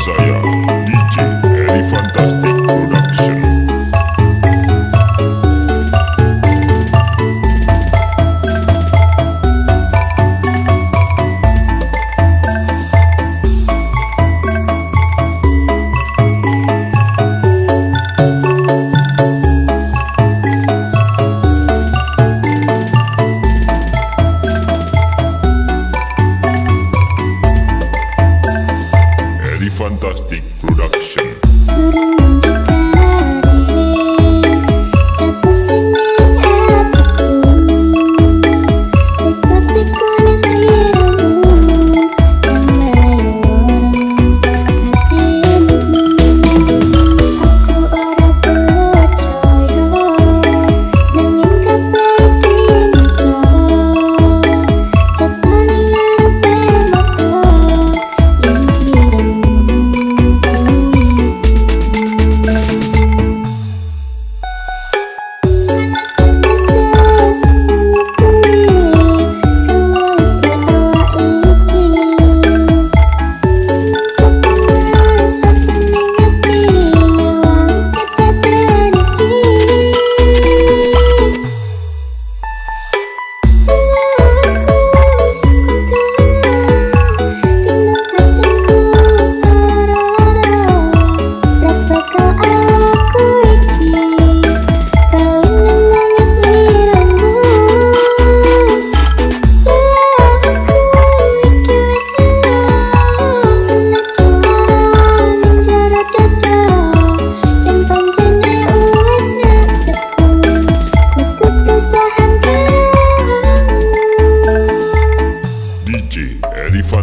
Messiah. Fantastic Production.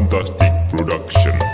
Fantastic Production.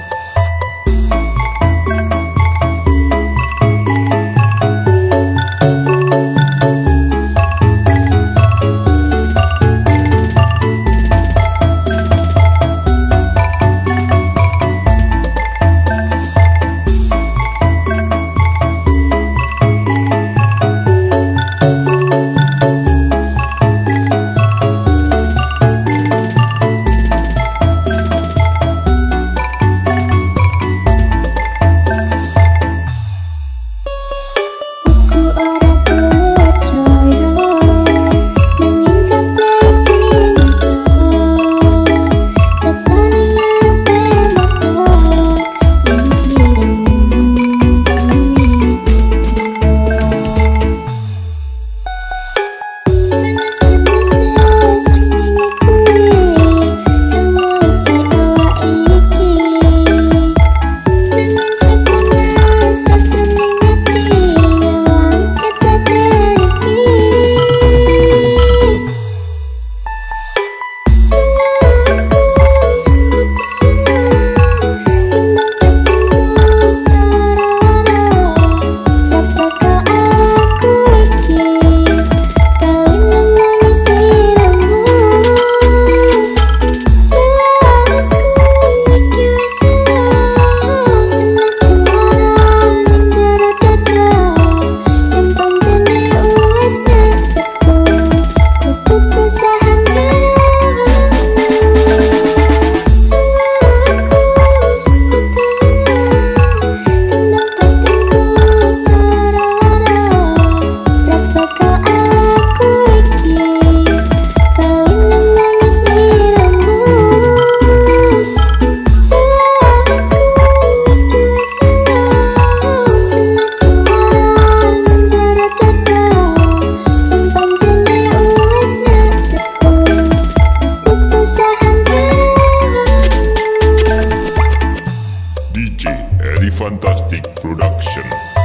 fantastic production.